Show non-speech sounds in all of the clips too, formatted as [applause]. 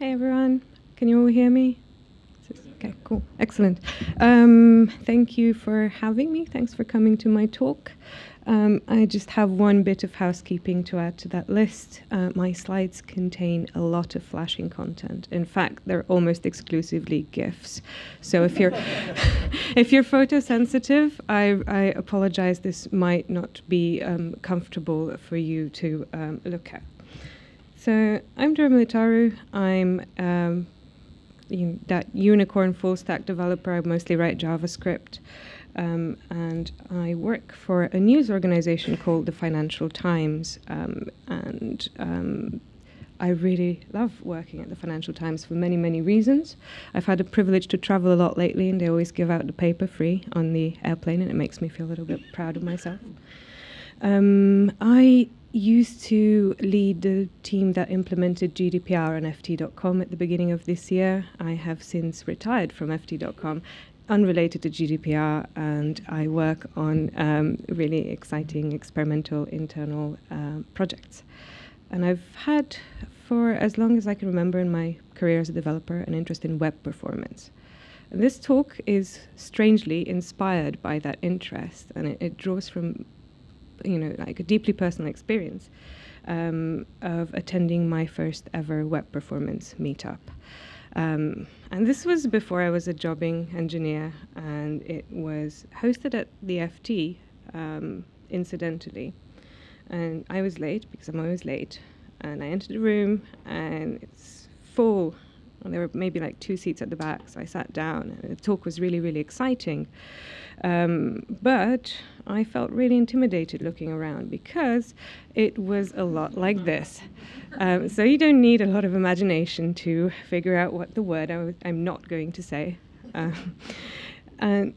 Hey everyone, can you all hear me? Okay, cool, excellent. Um, thank you for having me. Thanks for coming to my talk. Um, I just have one bit of housekeeping to add to that list. Uh, my slides contain a lot of flashing content. In fact, they're almost exclusively GIFs. So if you're [laughs] if you're photosensitive, I, I apologize. This might not be um, comfortable for you to um, look at. So I'm Dora Militaru. I'm um, that unicorn full stack developer. I mostly write JavaScript. Um, and I work for a news organization called the Financial Times. Um, and um, I really love working at the Financial Times for many, many reasons. I've had the privilege to travel a lot lately, and they always give out the paper free on the airplane, and it makes me feel a little bit proud of myself. Um, I used to lead the team that implemented GDPR on FT.com at the beginning of this year. I have since retired from FT.com, unrelated to GDPR, and I work on um, really exciting experimental internal uh, projects. And I've had, for as long as I can remember in my career as a developer, an interest in web performance. And this talk is strangely inspired by that interest, and it, it draws from you know, like a deeply personal experience um, of attending my first ever web performance meetup. Um, and this was before I was a jobbing engineer, and it was hosted at the FT, um, incidentally. And I was late because I'm always late. And I entered the room, and it's full. And there were maybe like two seats at the back, so I sat down, and the talk was really, really exciting. Um, but I felt really intimidated looking around because it was a lot like this. Um, so you don't need a lot of imagination to figure out what the word I am not going to say. Um, and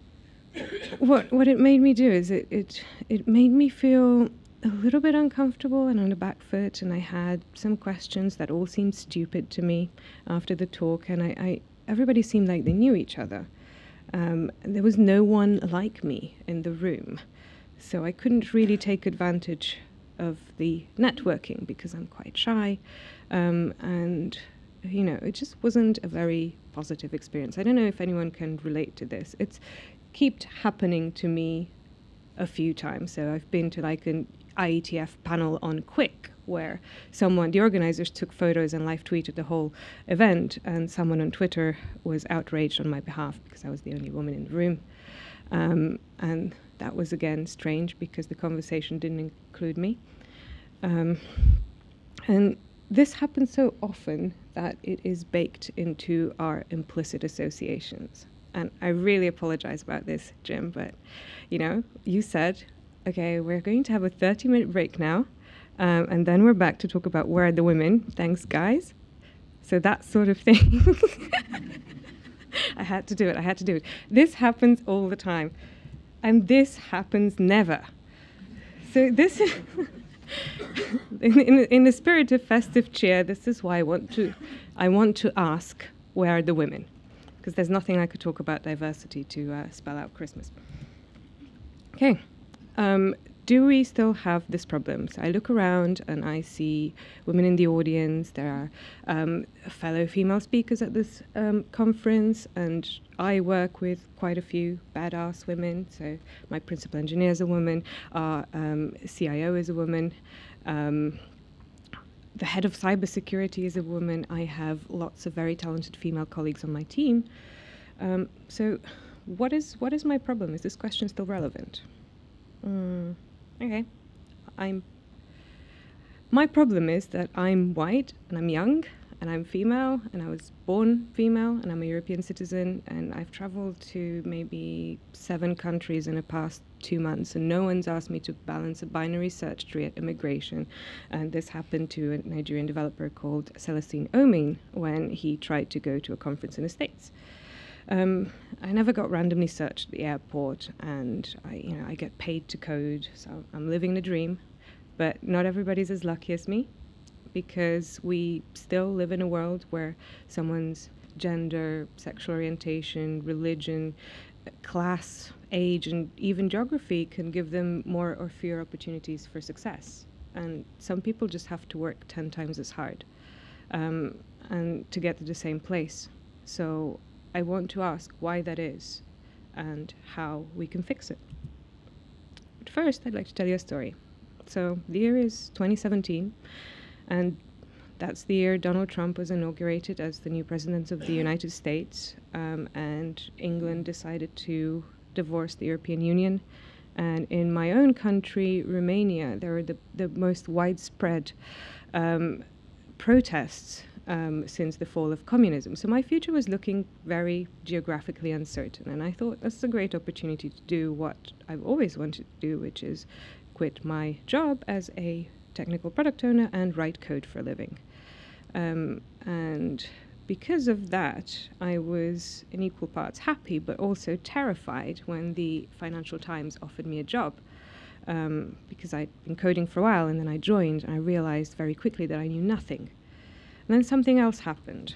what what it made me do is it, it it made me feel a little bit uncomfortable and on the back foot and I had some questions that all seemed stupid to me after the talk and I, I everybody seemed like they knew each other. Um, there was no one like me in the room. So I couldn't really take advantage of the networking because I'm quite shy. Um, and, you know, it just wasn't a very positive experience. I don't know if anyone can relate to this. It's kept happening to me a few times. So I've been to like an IETF panel on QUIC, where someone, the organizers, took photos and live tweeted the whole event, and someone on Twitter was outraged on my behalf because I was the only woman in the room. Um, and that was again strange because the conversation didn't include me. Um, and this happens so often that it is baked into our implicit associations. And I really apologize about this, Jim, but you know, you said okay, we're going to have a 30 minute break now, um, and then we're back to talk about where are the women. Thanks, guys. So that sort of thing. [laughs] I had to do it. I had to do it. This happens all the time, and this happens never. So this is. [laughs] in, in, in the spirit of festive cheer, this is why I want to, I want to ask, where are the women? Because there's nothing I could talk about diversity to uh, spell out Christmas. Okay. Um, do we still have this problem? So I look around and I see women in the audience. There are um, fellow female speakers at this um, conference, and I work with quite a few badass women. So my principal engineer is a woman, our um, CIO is a woman. Um, the head of cybersecurity is a woman. I have lots of very talented female colleagues on my team. Um, so, what is what is my problem? Is this question still relevant? Mm, okay. I'm. My problem is that I'm white and I'm young and I'm female and I was born female and I'm a European citizen and I've traveled to maybe seven countries in the past two months and no one's asked me to balance a binary search tree at immigration. And this happened to a Nigerian developer called Celestine Omin when he tried to go to a conference in the States. Um, I never got randomly searched at the airport, and I, you know, I get paid to code, so I'm living the dream. But not everybody's as lucky as me, because we still live in a world where someone's gender, sexual orientation, religion, class, age, and even geography can give them more or fewer opportunities for success. And some people just have to work 10 times as hard. Um, and to get to the same place. So I want to ask why that is and how we can fix it. But first, I'd like to tell you a story. So the year is 2017, and that's the year Donald Trump was inaugurated as the new president of the United States, um, and England decided to divorce the European Union. And in my own country, Romania, there were the, the most widespread um, protests um, since the fall of communism. So my future was looking very geographically uncertain, and I thought that's a great opportunity to do what I've always wanted to do, which is quit my job as a technical product owner and write code for a living. Um, and because of that, I was in equal parts happy, but also terrified when the Financial Times offered me a job. Um, because I'd been coding for a while and then I joined and I realized very quickly that I knew nothing. And then something else happened.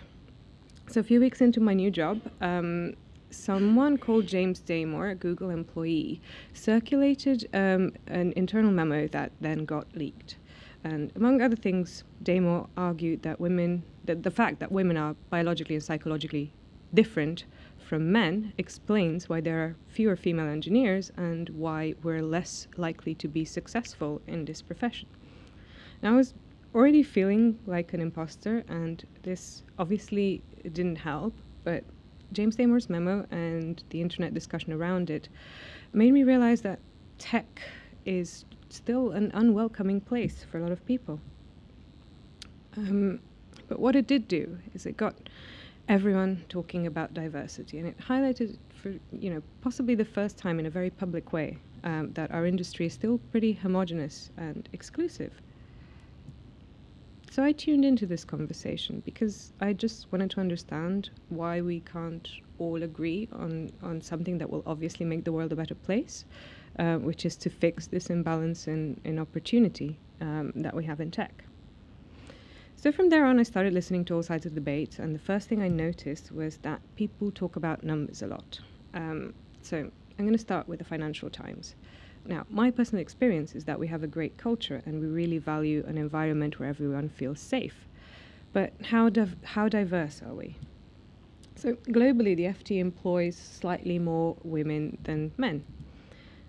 So a few weeks into my new job, um, someone called James Damore, a Google employee, circulated um, an internal memo that then got leaked. And among other things, Damore argued that women, that the fact that women are biologically and psychologically different from men explains why there are fewer female engineers and why we're less likely to be successful in this profession. Now, I was already feeling like an imposter, and this obviously didn't help, but James Damore's memo and the internet discussion around it made me realize that tech is still an unwelcoming place for a lot of people. Um, but what it did do is it got everyone talking about diversity, and it highlighted for you know possibly the first time in a very public way um, that our industry is still pretty homogenous and exclusive. So I tuned into this conversation because I just wanted to understand why we can't all agree on, on something that will obviously make the world a better place, uh, which is to fix this imbalance in, in opportunity um, that we have in tech. So from there on, I started listening to all sides of the debate, and the first thing I noticed was that people talk about numbers a lot. Um, so I'm going to start with the Financial Times. Now, my personal experience is that we have a great culture and we really value an environment where everyone feels safe. But how, div- how diverse are we? So, globally, the FT employs slightly more women than men.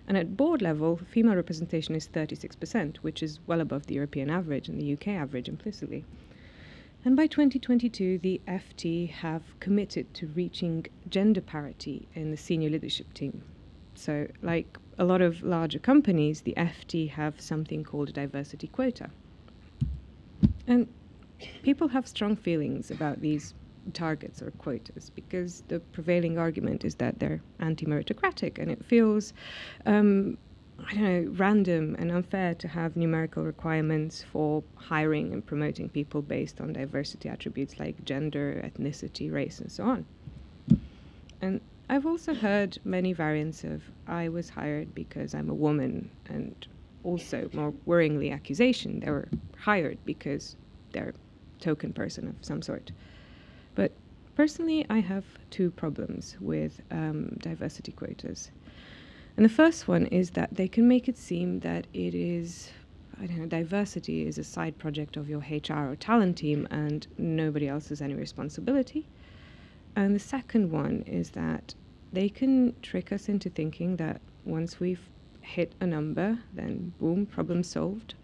And at board level, female representation is 36%, which is well above the European average and the UK average implicitly. And by 2022, the FT have committed to reaching gender parity in the senior leadership team. So, like a lot of larger companies, the FT have something called a diversity quota. And people have strong feelings about these targets or quotas because the prevailing argument is that they're anti meritocratic and it feels, um, I don't know, random and unfair to have numerical requirements for hiring and promoting people based on diversity attributes like gender, ethnicity, race, and so on. And I've also heard many variants of I was hired because I'm a woman, and also, more worryingly, accusation they were hired because they're a token person of some sort. But personally, I have two problems with um, diversity quotas. And the first one is that they can make it seem that it is, I don't know, diversity is a side project of your HR or talent team and nobody else has any responsibility. And the second one is that they can trick us into thinking that once we've hit a number, then boom, problem solved,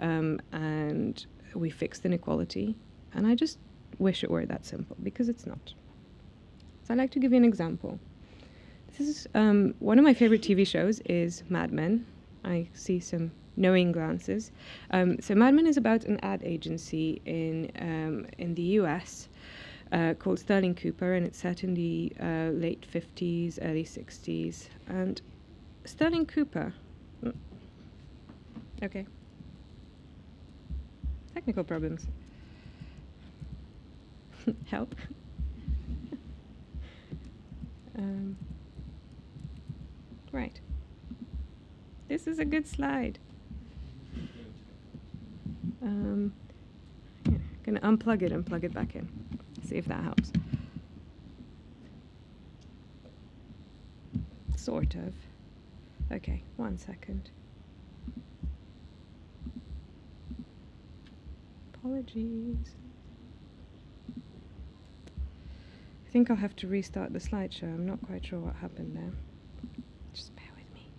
um, and we fixed inequality. And I just wish it were that simple because it's not. So I'd like to give you an example. This is um, one of my favorite TV shows is Mad Men. I see some knowing glances. Um, so Mad Men is about an ad agency in um, in the U.S uh, called Sterling Cooper, and it's set in the uh, late 50s, early 60s. And Sterling Cooper. Mm, okay. Technical problems. [laughs] Help. [laughs] um, right. This is a good slide. Um, yeah, gonna unplug it and plug it back in see if that helps. Sort of. Okay, one second. Apologies. I think I'll have to restart the slideshow. I'm not quite sure what happened there. Just bear with me.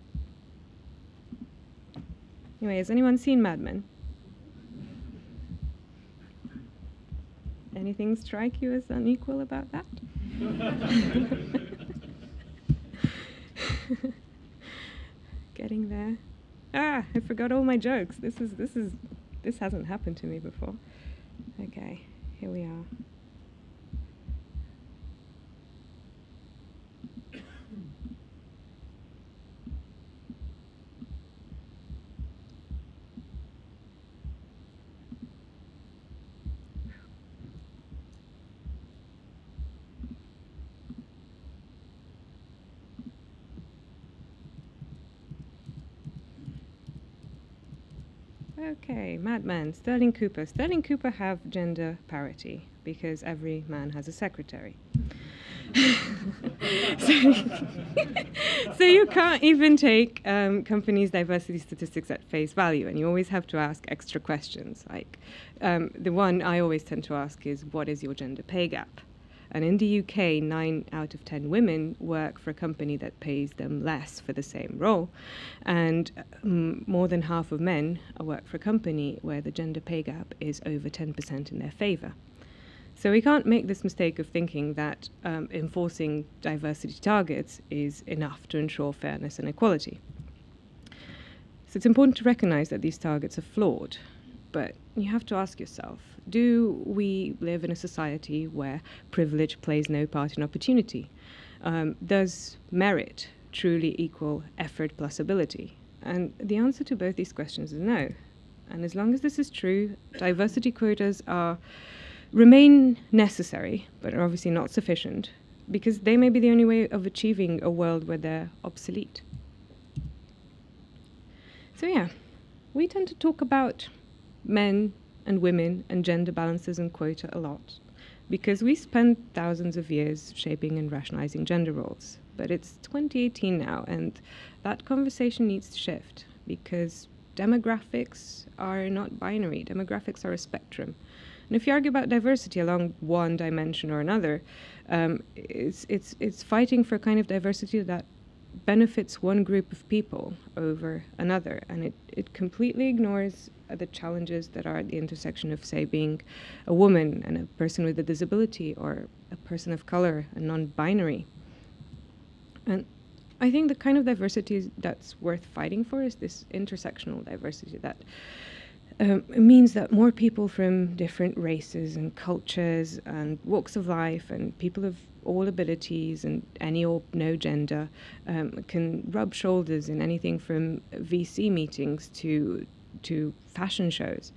Anyway, has anyone seen Mad Men? Anything strike you as unequal about that? [laughs] Getting there. Ah, I forgot all my jokes. This is this is this hasn't happened to me before. Okay, here we are. Okay, Mad Men, Sterling Cooper. Sterling Cooper have gender parity because every man has a secretary. [laughs] so, [laughs] so, you can't even take um, companies' diversity statistics at face value, and you always have to ask extra questions. Like um, the one I always tend to ask is, "What is your gender pay gap?" And in the UK, nine out of 10 women work for a company that pays them less for the same role. And um, more than half of men work for a company where the gender pay gap is over 10% in their favor. So we can't make this mistake of thinking that um, enforcing diversity targets is enough to ensure fairness and equality. So it's important to recognize that these targets are flawed, but you have to ask yourself do we live in a society where privilege plays no part in opportunity? Um, does merit truly equal effort plus ability? And the answer to both these questions is no. And as long as this is true, diversity quotas are remain necessary, but are obviously not sufficient, because they may be the only way of achieving a world where they're obsolete. So yeah, we tend to talk about men and women and gender balances and quota a lot because we spent thousands of years shaping and rationalizing gender roles. But it's 2018 now, and that conversation needs to shift because demographics are not binary, demographics are a spectrum. And if you argue about diversity along one dimension or another, um, it's, it's, it's fighting for a kind of diversity that benefits one group of people over another, and it, it completely ignores the challenges that are at the intersection of, say, being a woman and a person with a disability or a person of color, a non binary. And I think the kind of diversity that's worth fighting for is this intersectional diversity that um, means that more people from different races and cultures and walks of life and people of all abilities and any or no gender um, can rub shoulders in anything from VC meetings to to fashion shows.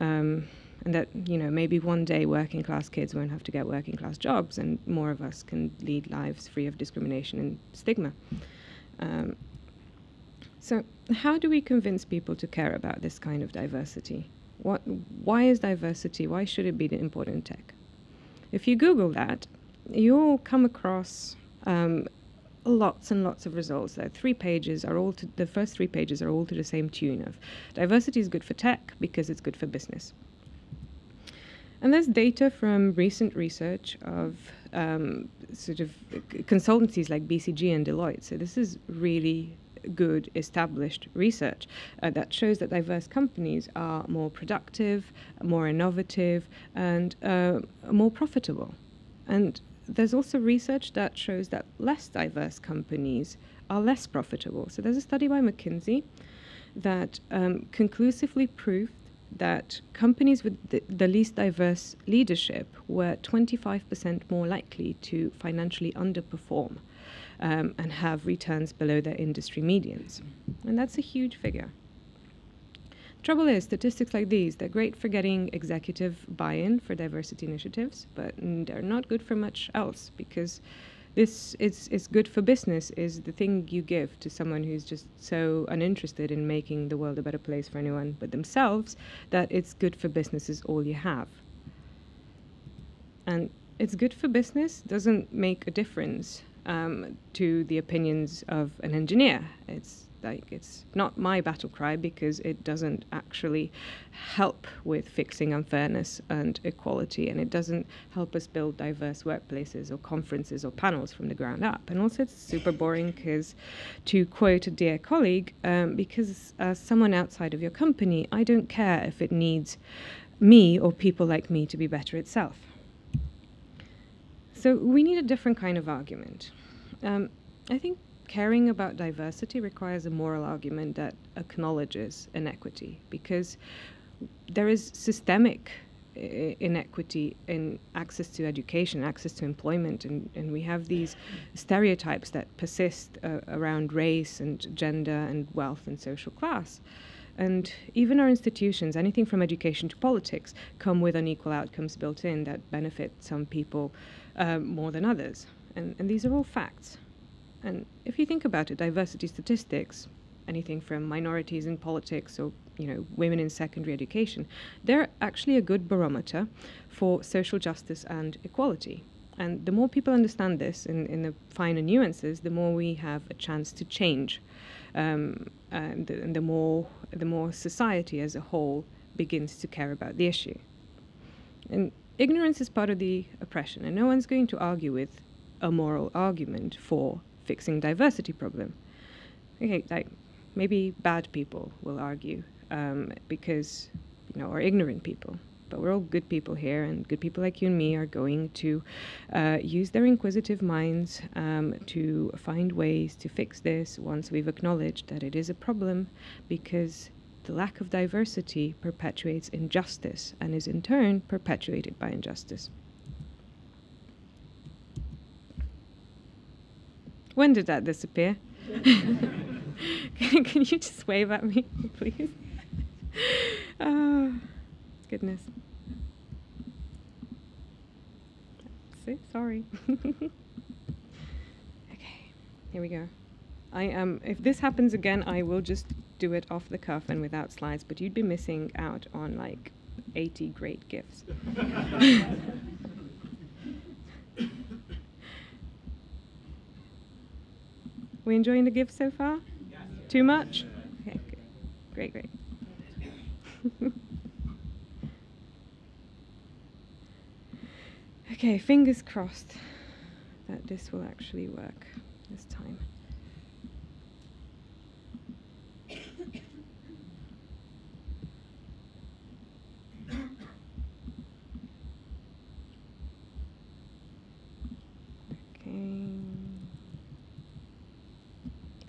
Um, and that you know maybe one day working class kids won't have to get working class jobs and more of us can lead lives free of discrimination and stigma. Um, so how do we convince people to care about this kind of diversity? What why is diversity why should it be important in tech? If you google that you'll come across um, lots and lots of results. There, three pages are all to, the first three pages are all to the same tune of diversity is good for tech because it's good for business. And there's data from recent research of um, sort of consultancies like BCG and Deloitte. So this is really good established research uh, that shows that diverse companies are more productive, more innovative, and uh, more profitable. And there's also research that shows that less diverse companies are less profitable. So there's a study by McKinsey that um, conclusively proved that companies with the, the, least diverse leadership were 25% more likely to financially underperform um, and have returns below their industry medians. And that's a huge figure. Trouble is, statistics like these, they're great for getting executive buy-in for diversity initiatives, but they're not good for much else because this is, is good for business is the thing you give to someone who's just so uninterested in making the world a better place for anyone but themselves that it's good for business is all you have. And it's good for business doesn't make a difference um, to the opinions of an engineer. It's Like it's not my battle cry because it doesn't actually help with fixing unfairness and equality, and it doesn't help us build diverse workplaces or conferences or panels from the ground up. And also, it's super boring because, to quote a dear colleague, um, because as someone outside of your company, I don't care if it needs me or people like me to be better itself. So we need a different kind of argument. Um, I think caring about diversity requires a moral argument that acknowledges inequity because there is systemic inequity in access to education, access to employment, and, and we have these stereotypes that persist uh, around race and gender and wealth and social class. And even our institutions, anything from education to politics, come with unequal outcomes built in that benefit some people uh, more than others. And, and these are all facts. And if you think about it, diversity statistics, anything from minorities in politics or you know women in secondary education, they're actually a good barometer for social justice and equality. And the more people understand this in, in the finer nuances, the more we have a chance to change, um, and, the, and the more the more society as a whole begins to care about the issue. And ignorance is part of the oppression, and no one's going to argue with a moral argument for fixing diversity problem. Okay, like maybe bad people will argue um, because you know, or ignorant people. But we're all good people here, and good people like you and me are going to uh, use their inquisitive minds um, to find ways to fix this once we've acknowledged that it is a problem because the lack of diversity perpetuates injustice and is in turn perpetuated by injustice. When did that disappear? [laughs] can, can, you just wave at me, [laughs] please? oh, goodness. See, sorry. [laughs] okay, here we go. I am. If this happens again, I will just do it off the cuff and without slides. But you'd be missing out on like 80 great GIFs. We enjoying the gift so far? Too much? Okay, good. Great, great. [laughs] okay, fingers crossed that this will actually work this time.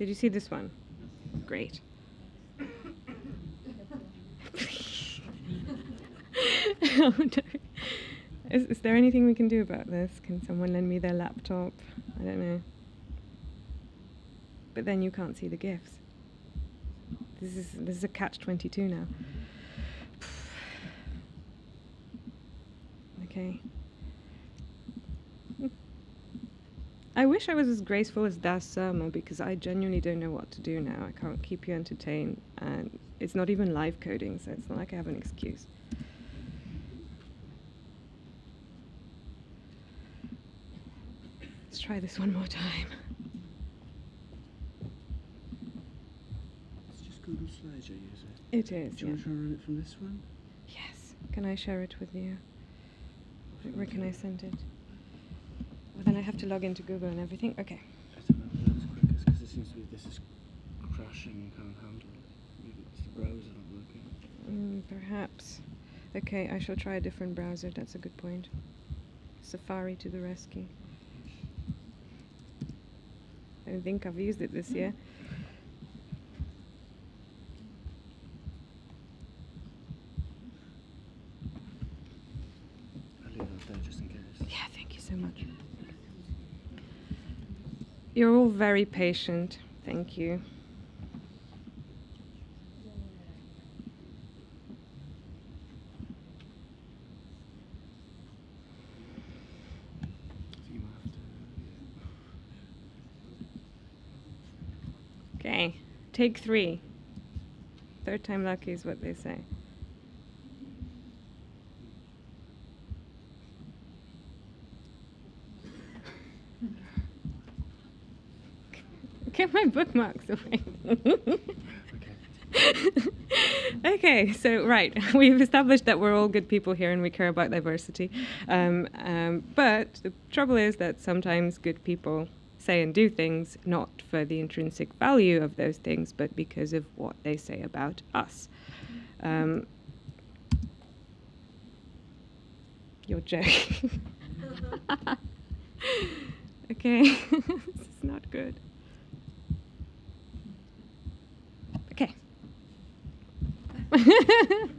Did you see this one? Great. is, is there anything we can do about this? Can someone lend me their laptop? I don't know. But then you can't see the GIFs. This is this is a catch twenty two now. [sighs] okay. I wish I was as graceful as Das because I genuinely don't know what to do now. I can't keep you entertained, and it's not even live coding, so it's not like I have an excuse. Let's try this one more time. It's just Google Slides you use it. It is. Do you yeah. want to try run it from this one? Yes. Can I share it with you? Where can I send it? Well, then I have to log into Google and everything. Okay. I don't know if that's quickest because it seems to be this is crashing and can't handle it. Maybe it's the browser not working. Mm, perhaps. Okay, I shall try a different browser. That's a good point. Safari to the rescue. I don't think I've used it this year. I'll leave that there just in case. Yeah, thank you so much. You're all very patient. Thank you. Okay, take three. Third time lucky is what they say. Get my bookmarks away. [laughs] [laughs] Okay. so right, [laughs] we've established that we're all good people here and we care about diversity. Um, um, but the trouble is that sometimes good people say and do things not for the intrinsic value of those things, but because of what they say about us. Um, you're joking. okay, this is not good. Okay. [laughs]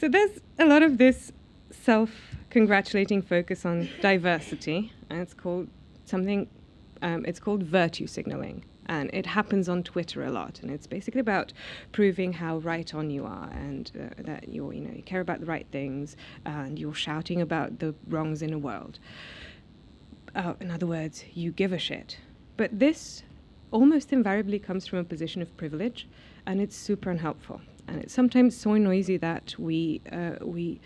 so there's a lot of this self congratulating focus on diversity, and it's called something, um, it's called virtue signaling. And it happens on Twitter a lot, and it's basically about proving how right on you are, and uh, that you're, you know, you care about the right things, and you're shouting about the wrongs in the world. Uh, in other words, you give a shit. But this almost invariably comes from a position of privilege, and it's super unhelpful. And it's sometimes so noisy that we uh, we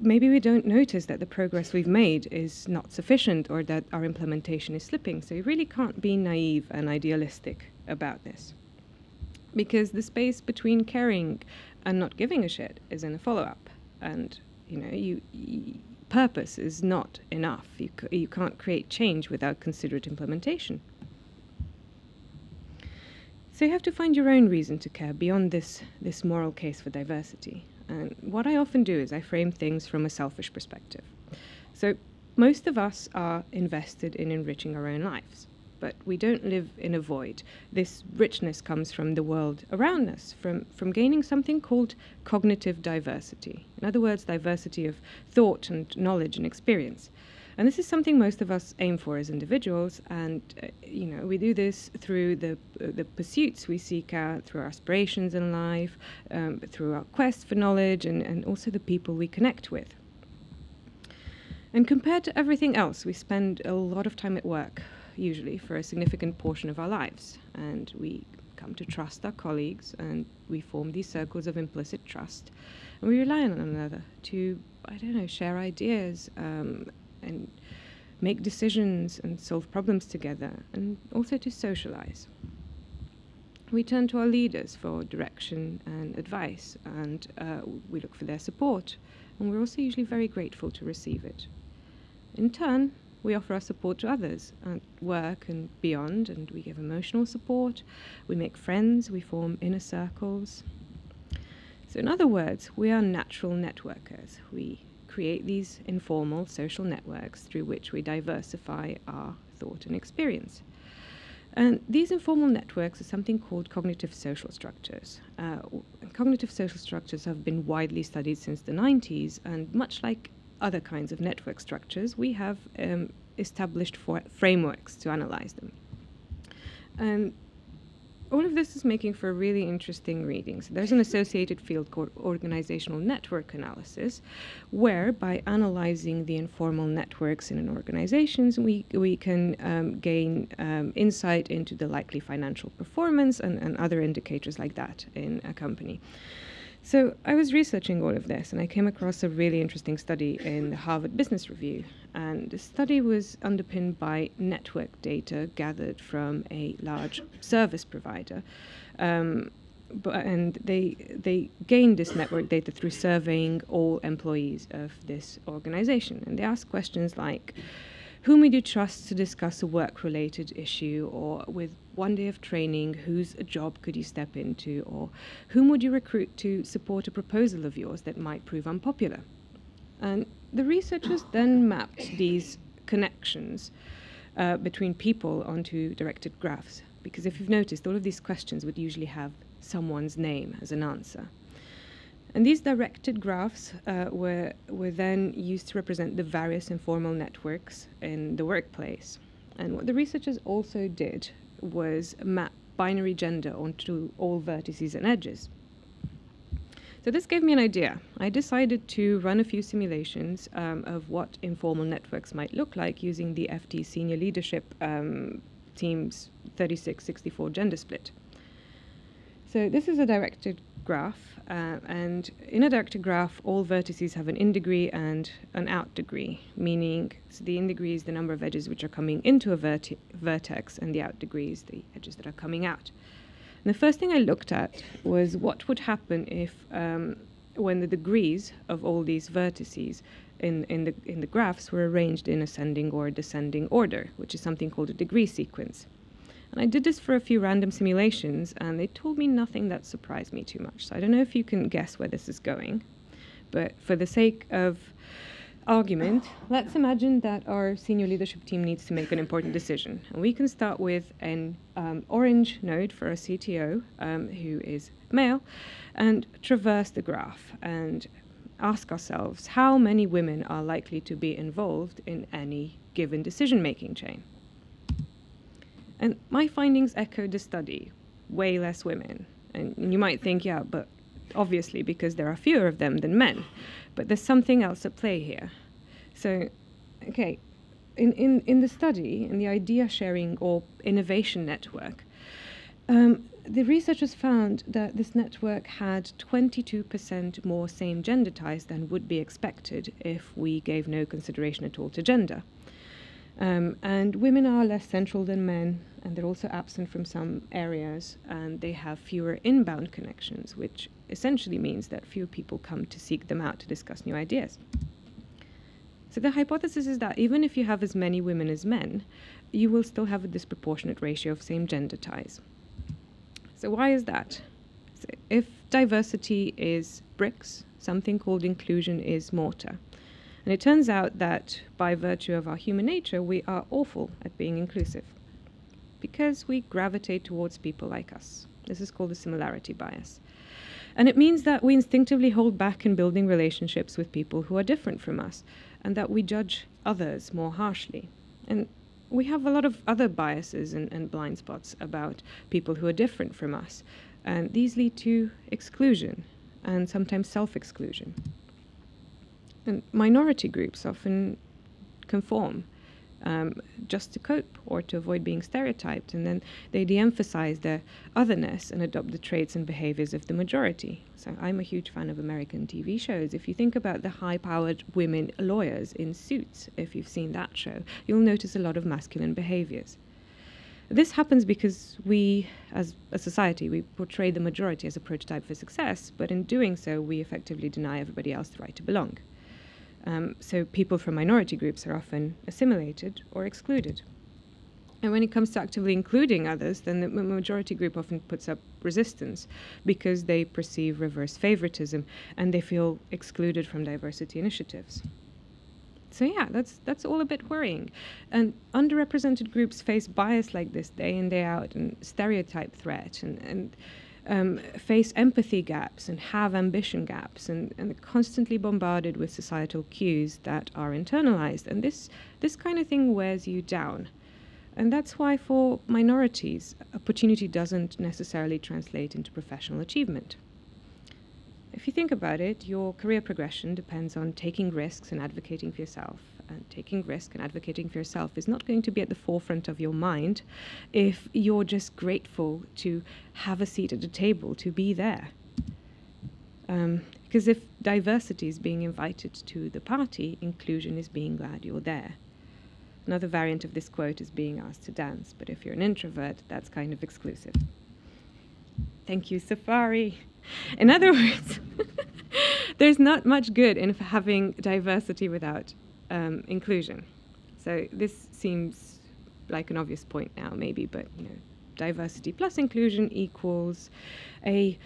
maybe we don't notice that the progress we've made is not sufficient or that our implementation is slipping. So you really can't be naive and idealistic about this. Because the space between caring and not giving a shit is in the follow up. And, you know, you, you purpose is not enough. You, you can't create change without considerate implementation. So you have to find your own reason to care beyond this, this moral case for diversity. And what I often do is I frame things from a selfish perspective. So most of us are invested in enriching our own lives, but we don't live in a void. This richness comes from the world around us, from, from gaining something called cognitive diversity. In other words, diversity of thought and knowledge and experience. And this is something most of us aim for as individuals, and uh, you know we do this through the uh, the pursuits we seek out, through our aspirations in life, um, through our quest for knowledge, and, and also the people we connect with. And compared to everything else, we spend a lot of time at work, usually for a significant portion of our lives, and we come to trust our colleagues, and we form these circles of implicit trust, and we rely on one another to I don't know share ideas. Um, and make decisions and solve problems together, and also to socialize. We turn to our leaders for direction and advice, and uh, we look for their support, and we're also usually very grateful to receive it. In turn, we offer our support to others at work and beyond, and we give emotional support, we make friends, we form inner circles. So, in other words, we are natural networkers. We create these informal social networks through which we diversify our thought and experience. And these informal networks are something called cognitive social structures. Uh, cognitive social structures have been widely studied since the 90s, and much like other kinds of network structures, we have um, established frameworks to analyze them. And all of this is making for really interesting readings. There's an associated field called organizational network analysis, where by analyzing the informal networks in an organization, we, we can um, gain um, insight into the likely financial performance and, and other indicators like that in a company. So I was researching all of this and I came across a really interesting study in the Harvard Business Review. And the study was underpinned by network data gathered from a large service provider. Um, but, and they they gained this network data through surveying all employees of this organization. And they asked questions like, whom would you trust to discuss a work related issue or with one day of training, whose job could you step into, or whom would you recruit to support a proposal of yours that might prove unpopular? And the researchers then mapped these connections uh, between people onto directed graphs. Because if you've noticed, all of these questions would usually have someone's name as an answer. And these directed graphs uh, were, were then used to represent the various informal networks in the workplace. And what the researchers also did was map binary gender onto all vertices and edges. So this gave me an idea. I decided to run a few simulations um, of what informal networks might look like using the FT senior leadership um, team's 36-64 gender split. So this is a directed graph, uh, and in a directed graph, all vertices have an in degree and an out degree, meaning so the in degree is the number of edges which are coming into a vertex, and the out degree is the edges that are coming out. And the first thing I looked at was what would happen if, um, when the degrees of all these vertices in, in, the, in the graphs were arranged in ascending or descending order, which is something called a degree sequence. And I did this for a few random simulations, and they told me nothing that surprised me too much. So I don't know if you can guess where this is going, but for the sake of argument, let's imagine that our senior leadership team needs to make an important decision. And we can start with an um, orange node for a CTO um, who is male and traverse the graph and ask ourselves how many women are likely to be involved in any given decision making chain. And my findings echoed the study way less women. And you might think, yeah, but obviously because there are fewer of them than men. But there's something else at play here. So, okay, in, in, in the study, in the idea sharing or innovation network, um, the researchers found that this network had 22% more same gender ties than would be expected if we gave no consideration at all to gender. Um, and women are less central than men, and they're also absent from some areas, and they have fewer inbound connections, which essentially means that fewer people come to seek them out to discuss new ideas. So the hypothesis is that even if you have as many women as men, you will still have a disproportionate ratio of same gender ties. So why is that? So if diversity is bricks, something called inclusion is mortar. And it turns out that by virtue of our human nature, we are awful at being inclusive because we gravitate towards people like us. This is called the similarity bias. And it means that we instinctively hold back in building relationships with people who are different from us and that we judge others more harshly. And we have a lot of other biases and, and blind spots about people who are different from us. And these lead to exclusion and sometimes self exclusion. And minority groups often conform um, just to cope or to avoid being stereotyped, and then they de emphasize their otherness and adopt the traits and behaviors of the majority. So I'm a huge fan of American TV shows. If you think about the high powered women lawyers in suits, if you've seen that show, you'll notice a lot of masculine behaviors. This happens because we, as a society, we portray the majority as a prototype for success, but in doing so, we effectively deny everybody else the right to belong. Um, so people from minority groups are often assimilated or excluded. And when it comes to actively including others, then the majority group often puts up resistance because they perceive reverse favoritism and they feel excluded from diversity initiatives. So yeah, that's that's all a bit worrying. And underrepresented groups face bias like this day in day out and stereotype threat and, and um, face empathy gaps and have ambition gaps and, and are constantly bombarded with societal cues that are internalized. And this, this kind of thing wears you down. And that's why, for minorities, opportunity doesn't necessarily translate into professional achievement. If you think about it, your career progression depends on taking risks and advocating for yourself and taking risk and advocating for yourself is not going to be at the forefront of your mind if you're just grateful to have a seat at the table, to be there. Um, because if diversity is being invited to the party, inclusion is being glad you're there. Another variant of this quote is being asked to dance, but if you're an introvert, that's kind of exclusive. Thank you, Safari. In other [laughs] words, [laughs] there's not much good in having diversity without um, inclusion. So this seems like an obvious point now, maybe, but you know, diversity plus inclusion equals a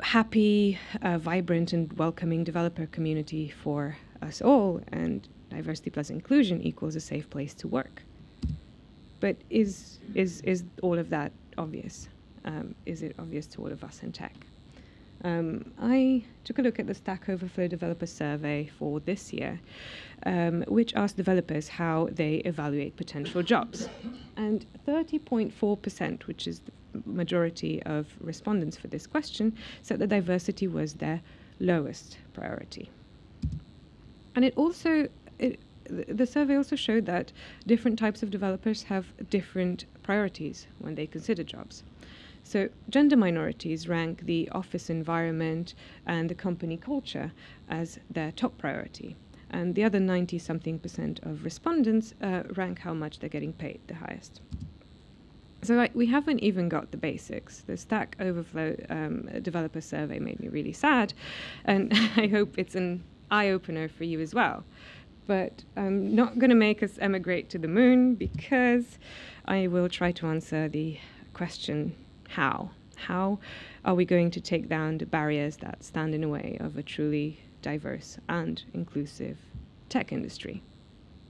happy, uh, vibrant, and welcoming developer community for us all, and diversity plus inclusion equals a safe place to work. But is is is all of that obvious? Um, is it obvious to all of us in tech? Um, I took a look at the Stack Overflow Developer Survey for this year, um, which asked developers how they evaluate potential jobs. And 30.4%, which is the majority of respondents for this question, said that diversity was their lowest priority. And it also, it, the survey also showed that different types of developers have different priorities when they consider jobs. So, gender minorities rank the office environment and the company culture as their top priority. And the other 90 something percent of respondents uh, rank how much they're getting paid the highest. So like, we haven't even got the basics. The Stack Overflow um, developer survey made me really sad, and [laughs] I hope it's an eye opener for you as well. But I'm not going to make us emigrate to the moon because I will try to answer the question how. How are we going to take down the barriers that stand in the way of a truly diverse and inclusive tech industry?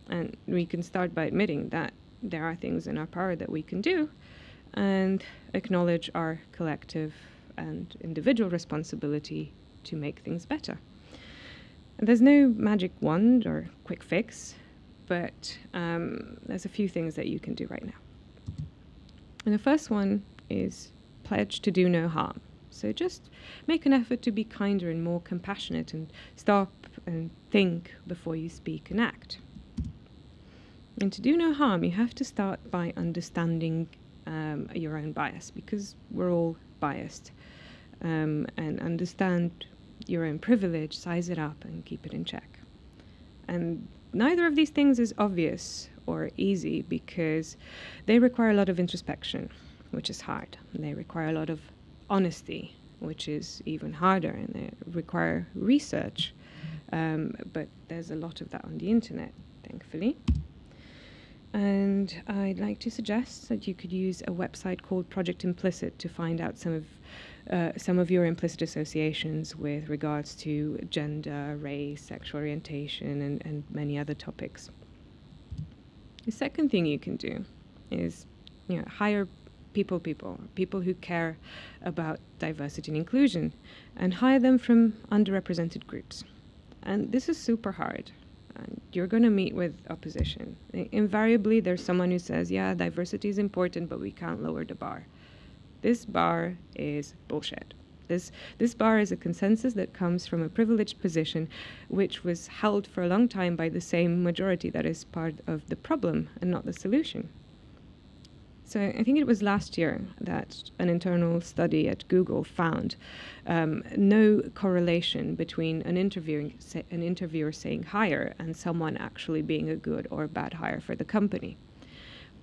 And we can start by admitting that there are things in our power that we can do and acknowledge our collective and individual responsibility to make things better. There's no magic wand or quick fix, but um, there's a few things that you can do right now. And the first one is pledge to do no harm. So just make an effort to be kinder and more compassionate and stop and think before you speak and act. And to do no harm, you have to start by understanding um, your own bias because we're all biased. Um, and understand your own privilege, size it up, and keep it in check. And neither of these things is obvious or easy because they require a lot of introspection, which is hard. They require a lot of honesty, which is even harder, and they require research. Um, but there's a lot of that on the internet, thankfully. And I'd like to suggest that you could use a website called Project Implicit to find out some of uh, some of your implicit associations with regards to gender, race, sexual orientation, and, and many other topics. The second thing you can do is you know, hire people people, people who care about diversity and inclusion, and hire them from underrepresented groups. And this is super hard and you're going to meet with opposition. Invariably, there's someone who says, yeah, diversity is important, but we can't lower the bar. This bar is bullshit. This, this bar is a consensus that comes from a privileged position, which was held for a long time by the same majority that is part of the problem and not the solution. So I think it was last year that an internal study at Google found um, no correlation between an, interviewing, an interviewer saying hire and someone actually being a good or a bad hire for the company.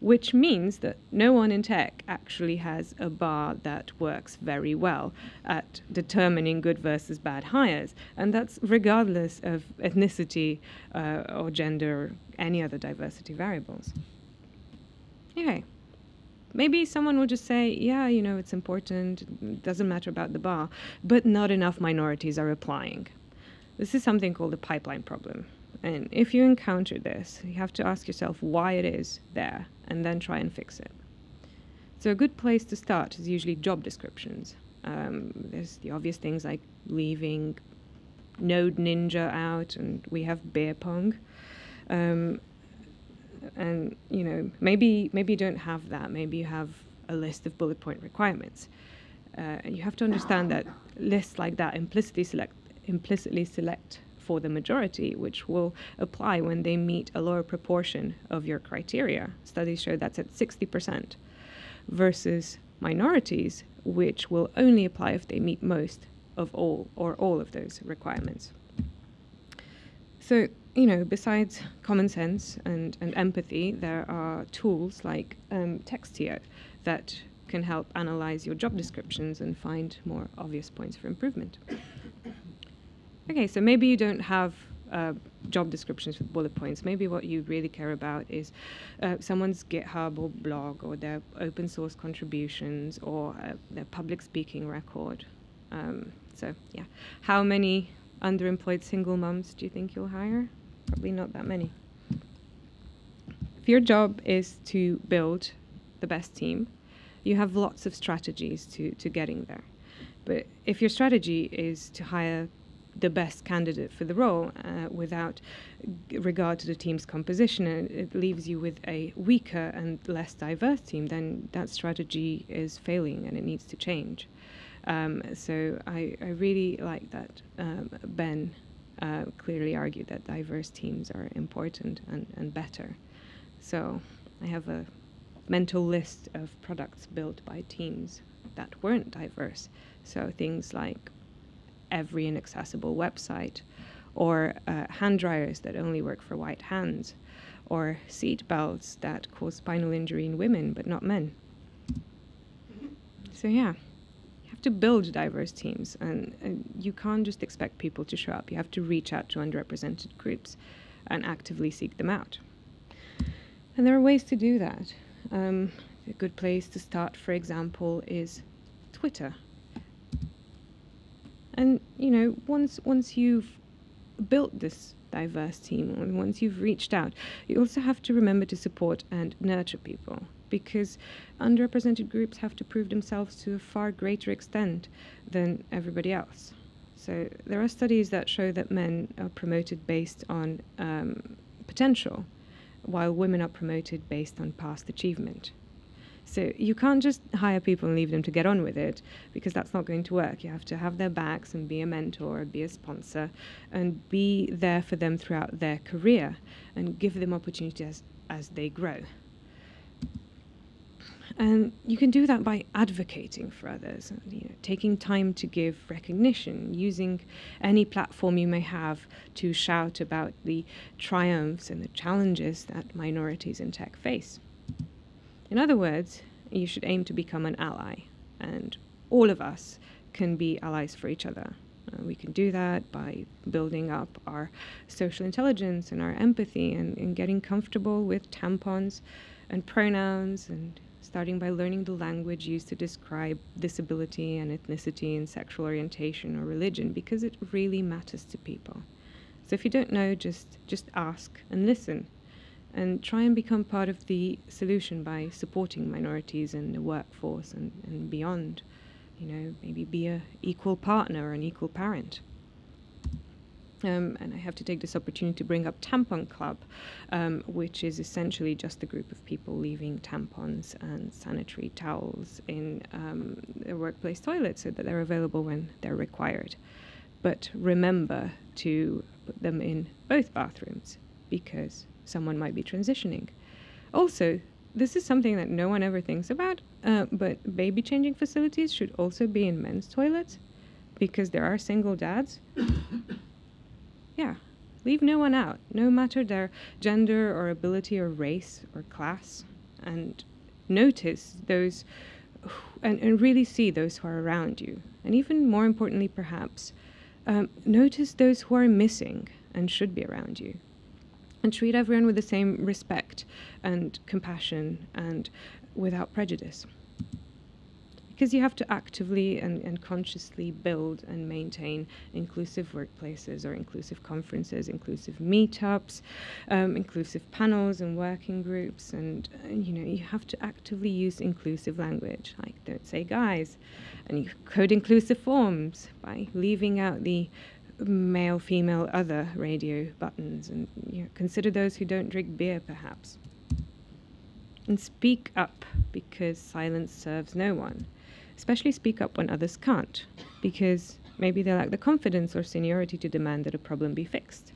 Which means that no one in tech actually has a bar that works very well at determining good versus bad hires. And that's regardless of ethnicity uh, or gender or any other diversity variables. Okay maybe someone will just say, yeah, you know, it's important, it doesn't matter about the bar, but not enough minorities are applying. This is something called the pipeline problem. And if you encounter this, you have to ask yourself why it is there and then try and fix it. So, a good place to start is usually job descriptions. Um, there's the obvious things like leaving Node Ninja out, and we have beer pong. Um, and you know maybe maybe you don't have that. Maybe you have a list of bullet point requirements. Uh, and you have to understand that lists like that implicitly select implicitly select for the majority which will apply when they meet a lower proportion of your criteria. Studies show that's at 60% versus minorities which will only apply if they meet most of all or all of those requirements. So you know, besides common sense and, and empathy, there are tools like um, Textio that can help analyze your job descriptions and find more obvious points for improvement. Okay, so maybe you don't have uh, job descriptions with bullet points. Maybe what you really care about is uh, someone's GitHub or blog or their open source contributions or uh, their public speaking record. Um, so, yeah. How many underemployed single moms do you think you'll hire? Probably not that many. If your job is to build the best team, you have lots of strategies to, to getting there. But if your strategy is to hire the best candidate for the role uh, without regard to the team's composition and it leaves you with a weaker and less diverse team, then that strategy is failing and it needs to change. Um, so I, I really like that um, Ben uh, clearly argue that diverse teams are important and, and better. So I have a mental list of products built by teams that weren't diverse. So things like every inaccessible website, or uh, hand dryers that only work for white hands, or seat belts that cause spinal injury in women but not men. So, yeah, have to build diverse teams, and, and you can't just expect people to show up. You have to reach out to underrepresented groups and actively seek them out. And there are ways to do that. Um, a good place to start, for example, is Twitter. And you know, once once you've built this diverse team, and once you've reached out, you also have to remember to support and nurture people because underrepresented groups have to prove themselves to a far greater extent than everybody else. So there are studies that show that men are promoted based on um, potential, while women are promoted based on past achievement. So you can't just hire people and leave them to get on with it because that's not going to work. You have to have their backs and be a mentor, be a sponsor, and be there for them throughout their career and give them opportunities as, as they grow. And you can do that by advocating for others, you know, taking time to give recognition, using any platform you may have to shout about the triumphs and the challenges that minorities in tech face. In other words, you should aim to become an ally, and all of us can be allies for each other. Uh, we can do that by building up our social intelligence and our empathy and, and getting comfortable with tampons and pronouns and starting by learning the language used to describe disability and ethnicity and sexual orientation or religion because it really matters to people. So if you don't know, just just ask and listen and try and become part of the solution by supporting minorities in the workforce and, and beyond. You know, maybe be a equal partner or an equal parent. Um, and I have to take this opportunity to bring up Tampon Club, um, which is essentially just a group of people leaving tampons and sanitary towels in um, workplace toilets so that they're available when they're required. But remember to put them in both bathrooms because someone might be transitioning. Also, this is something that no one ever thinks about, uh, but baby changing facilities should also be in men's toilets because there are single dads. Yeah, leave no one out, no matter their gender or ability or race or class, and notice those and, and really see those who are around you. And even more importantly, perhaps, um, notice those who are missing and should be around you and treat everyone with the same respect and compassion and without prejudice. Because you have to actively and, and consciously build and maintain inclusive workplaces or inclusive conferences, inclusive meetups, um, inclusive panels and working groups. And, uh, you know, you have to actively use inclusive language, like don't say guys. And you code inclusive forms by leaving out the male, female, other radio buttons, and you know, consider those who don't drink beer, perhaps. And speak up, because silence serves no one. Especially speak up when others can't, because maybe they lack the confidence or seniority to demand that a problem be fixed.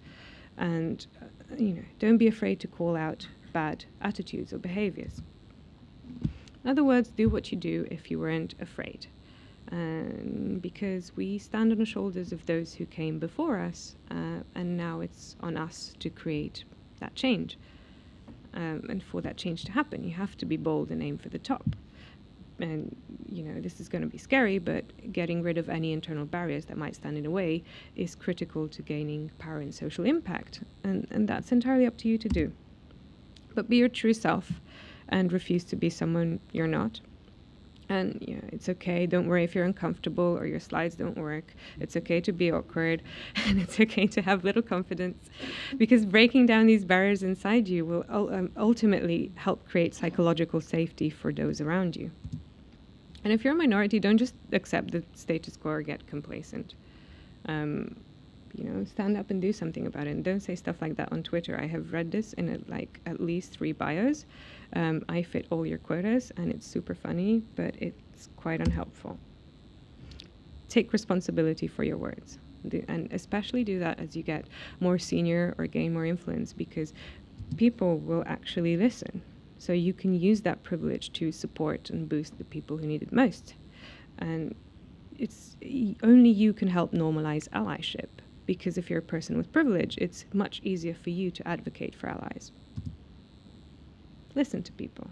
And, uh, you know, don't be afraid to call out bad attitudes or behaviors. In other words, do what you do if you weren't afraid um, because we stand on the shoulders of those who came before us, uh, and now it's on us to create that change. Um, and for that change to happen, you have to be bold and aim for the top. And you know this is going to be scary, but getting rid of any internal barriers that might stand in the way is critical to gaining power and social impact, and and that's entirely up to you to do. But be your true self, and refuse to be someone you're not and it's okay. Don't worry if you're uncomfortable or your slides don't work. It's okay to be awkward [laughs] and it's okay to have little confidence because breaking down these barriers inside you will um, ultimately help create psychological safety for those around you. And if you're a minority, don't just accept the status quo or get complacent. Um, you know, stand up and do something about it. And don't say stuff like that on Twitter. I have read this in a, like at least three bios. Um, I fit all your quotas, and it's super funny, but it's quite unhelpful. Take responsibility for your words, do, and especially do that as you get more senior or gain more influence, because people will actually listen. So you can use that privilege to support and boost the people who need it most. And it's only you can help normalize allyship because if you're a person with privilege, it's much easier for you to advocate for allies. Listen to people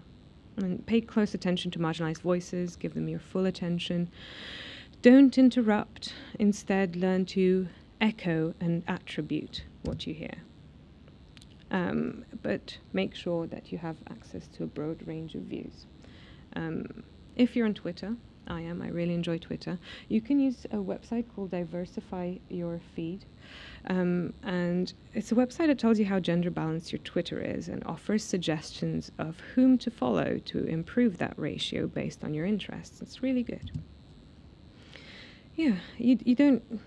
and pay close attention to marginalized voices, give them your full attention. Don't interrupt, instead, learn to echo and attribute what you hear. Um, but make sure that you have access to a broad range of views. Um, if you're on Twitter, I am, I really enjoy Twitter, you can use a website called Diversify Your Feed. Um, and it's a website that tells you how gender balanced your Twitter is and offers suggestions of whom to follow to improve that ratio based on your interests. It's really good. Yeah, you, you don't.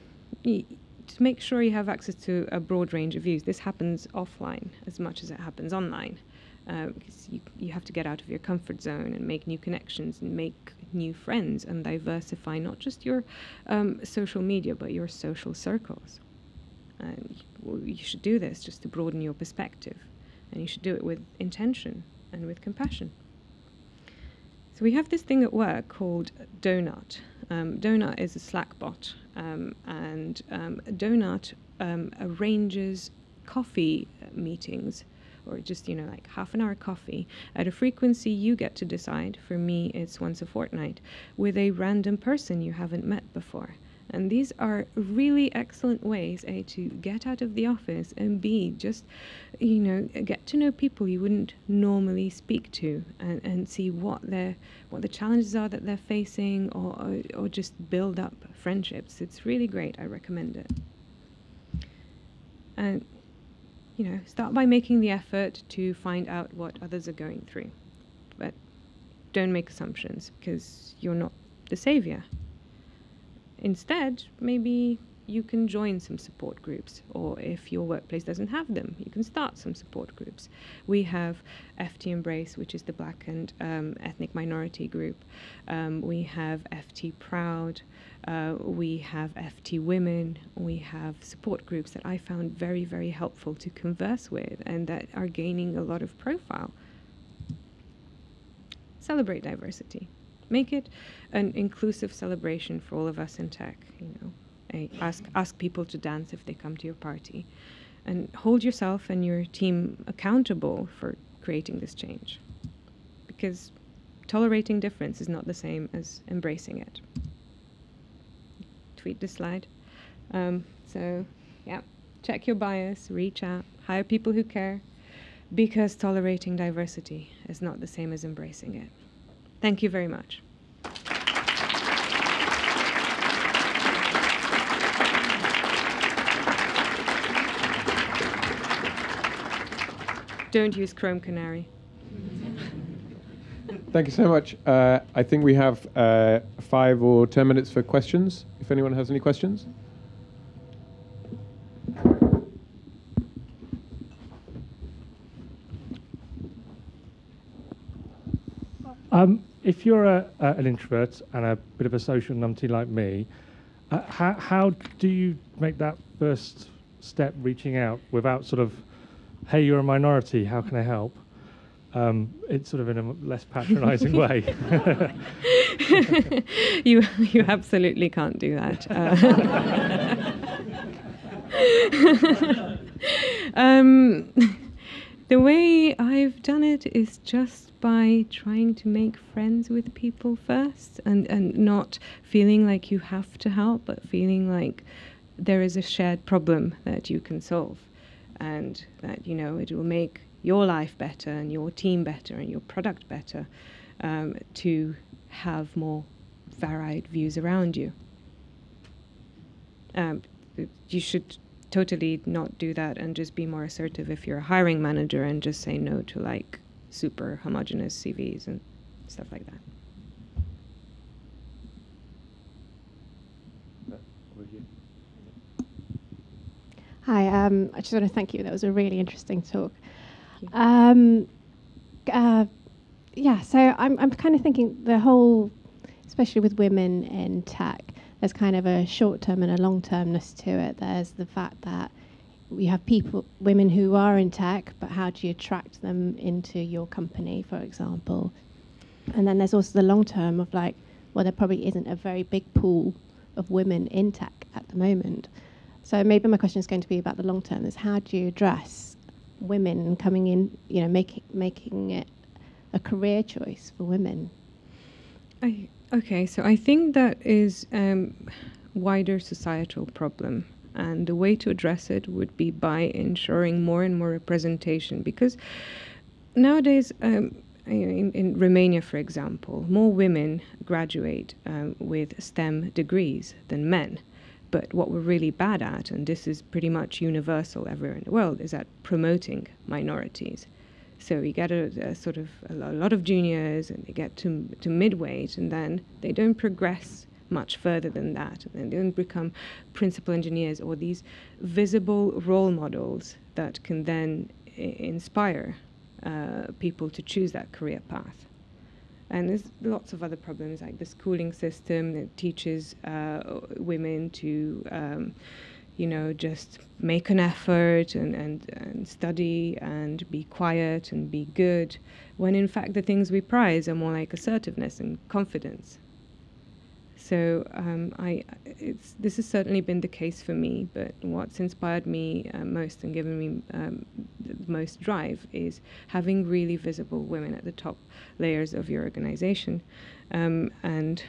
You, to make sure you have access to a broad range of views, this happens offline as much as it happens online. Uh, because you, you have to get out of your comfort zone and make new connections and make new friends and diversify not just your um, social media but your social circles. And you should do this just to broaden your perspective, and you should do it with intention and with compassion. So we have this thing at work called Donut. Um, Donut is a Slack bot, um, and um, Donut um, arranges coffee meetings, or just you know like half an hour coffee at a frequency you get to decide. For me, it's once a fortnight with a random person you haven't met before. And these are really excellent ways, A, to get out of the office, and B, just, you know, get to know people you wouldn't normally speak to and, and see what their what the challenges are that they're facing or, or, or just build up friendships. It's really great. I recommend it. And, you know, start by making the effort to find out what others are going through. But don't make assumptions because you're not the savior. Instead, maybe you can join some support groups, or if your workplace doesn't have them, you can start some support groups. We have FT Embrace, which is the Black and um, ethnic minority group. Um, we have FT Proud. Uh, we have FT Women. We have support groups that I found very, very helpful to converse with and that are gaining a lot of profile. Celebrate diversity make it an inclusive celebration for all of us in tech. You know, ask ask people to dance if they come to your party, and hold yourself and your team accountable for creating this change, because tolerating difference is not the same as embracing it. Tweet this slide. Um, so, yeah, check your bias, reach out, hire people who care, because tolerating diversity is not the same as embracing it. Thank you very much. Don't use Chrome Canary. [laughs] Thank you so much. Uh, I think we have uh, five or ten minutes for questions. If anyone has any questions. Um, if you're a, a, an introvert and a bit of a social numpty like me, uh, how, how do you make that first step reaching out without sort of, hey, you're a minority, how can I help? Um, it's sort of in a less patronizing [laughs] way. [laughs] you, you absolutely can't do that. Uh, [laughs] um, the way I've done it is just by trying to make friends with people first and, and not feeling like you have to help, but feeling like there is a shared problem that you can solve and that, you know, it will make your life better and your team better and your product better um, to have more varied views around you. Um, you should totally not do that and just be more assertive if you're a hiring manager and just say no to like super homogenous CVs and stuff like that. Hi, um, I just want to thank you. That was a really interesting talk. Um, uh, yeah, so I'm, I'm kind of thinking the whole, especially with women in tech, there's kind of a short term and a long termness to it. There's the fact that we have people, women who are in tech, but how do you attract them into your company, for example? And then there's also the long term of like, well, there probably isn't a very big pool of women in tech at the moment. So maybe my question is going to be about the long term: is how do you address women coming in, you know, making making it a career choice for women? I, okay, so I think that is um, wider societal problem, and the way to address it would be by ensuring more and more representation. Because nowadays, um, in, in Romania, for example, more women graduate um, with STEM degrees than men. But what we're really bad at, and this is pretty much universal everywhere in the world, is at promoting minorities. So you get a, a sort of a, lot of juniors, and they get to to midweight, and then they don't progress much further than that, and then they don't become principal engineers or these visible role models that can then inspire uh, people to choose that career path. And there's lots of other problems like the schooling system that teaches uh, women to, um, you know, just make an effort and, and, and study and be quiet and be good, when in fact the things we prize are more like assertiveness and confidence. So um, I, this has certainly been the case for me. But what's inspired me uh, most and given me um, the most drive is having really visible women at the top layers of your organization, um, and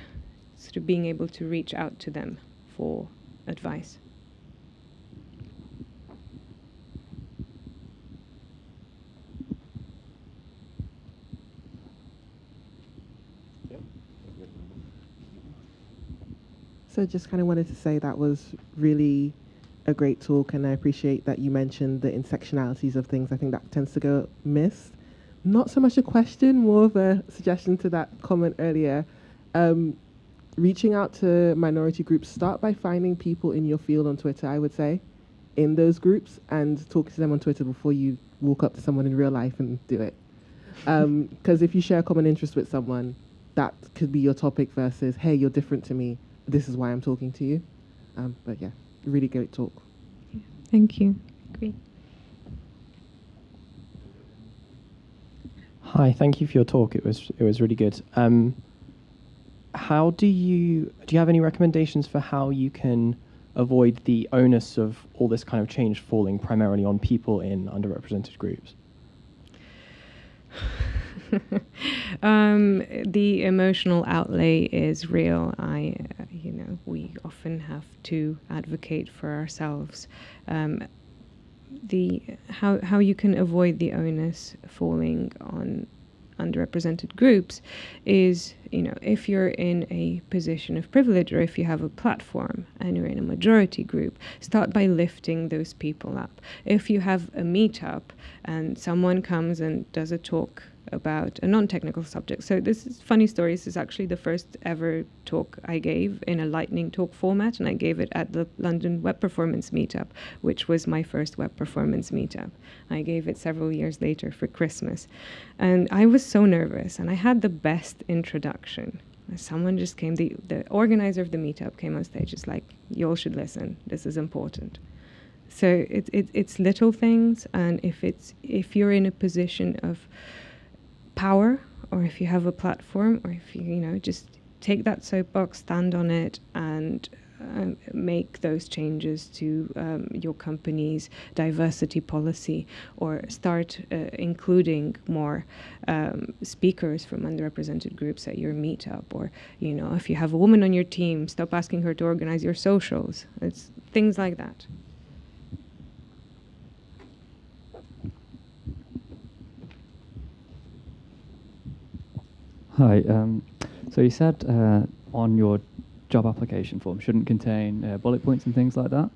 sort of being able to reach out to them for advice. So just kind of wanted to say that was really a great talk, and I appreciate that you mentioned the intersectionalities of things. I think that tends to go missed. Not so much a question, more of a suggestion to that comment earlier. Um, reaching out to minority groups, start by finding people in your field on Twitter, I would say, in those groups, and talking to them on Twitter before you walk up to someone in real life and do it. [laughs] Because if you share a common interest with someone, that could be your topic versus, hey, you're different to me. This is why I'm talking to you. Um, but yeah, really great talk. Thank you. Great. Hi, thank you for your talk. It was it was really good. Um, how do you do you have any recommendations for how you can avoid the onus of all this kind of change falling primarily on people in underrepresented groups? [sighs] [laughs] [laughs] um, the emotional outlay is real. I, uh, you know, we often have to advocate for ourselves. Um, the how how you can avoid the onus falling on underrepresented groups is you know if you're in a position of privilege or if you have a platform and you're in a majority group start by lifting those people up if you have a meetup and someone comes and does a talk about a non-technical subject. So this is funny story is actually the first ever talk i gave in a lightning talk format and i gave it at the london web performance meetup which was my first web performance meetup. I gave it several years later for christmas. And i was so nervous and i had the best introduction. Someone just came the, the organizer of the meetup came on stage it's like you all should listen. This is important. So it, it, it's little things and if it's if you're in a position of power or if you have a platform or if you you know just take that soapbox stand on it and um, make those changes to um, your company's diversity policy or start uh, including more um, speakers from underrepresented groups at your meetup or you know if you have a woman on your team stop asking her to organize your socials. It's things like that Hi. Um, so you said uh, on your job application form shouldn't contain uh, bullet points and things like that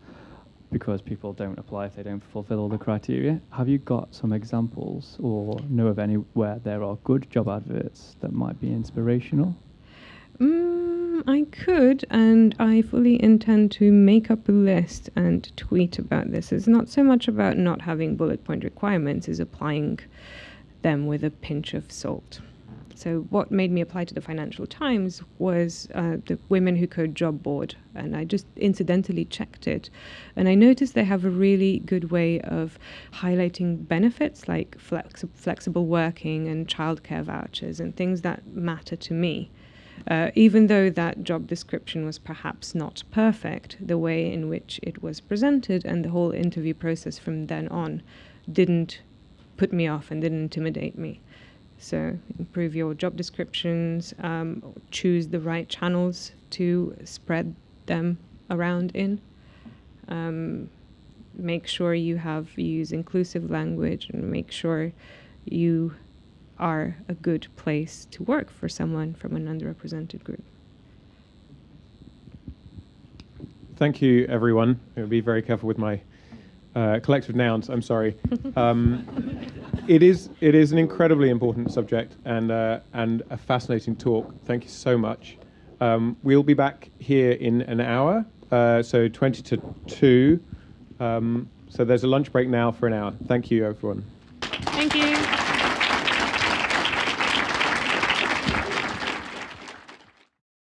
because people don't apply if they don't fulfill all the criteria. Have you got some examples or know of any where there are good job adverts that might be inspirational? Mm, I could, and I fully intend to make up a list and tweet about this. It's not so much about not having bullet point requirements, is applying them with a pinch of salt. So what made me apply to the Financial Times was uh, the Women Who Code job board, and I just incidentally checked it, and I noticed they have a really good way of highlighting benefits like flex- flexible working and childcare vouchers and things that matter to me. Uh, even though that job description was perhaps not perfect, the way in which it was presented and the whole interview process from then on didn't put me off and didn't intimidate me. So improve your job descriptions, um, choose the right channels to spread them around in. Um, make sure you have you use inclusive language and make sure you are a good place to work for someone from an underrepresented group. Thank you, everyone. I'll be very careful with my uh, collective nouns. I'm sorry. [laughs] Um, it is it is an incredibly important subject and uh, and a fascinating talk. Thank you so much. Um, we'll be back here in an hour, uh, so 20 to two. Um, so there's a lunch break now for an hour. Thank you, everyone. Thank you.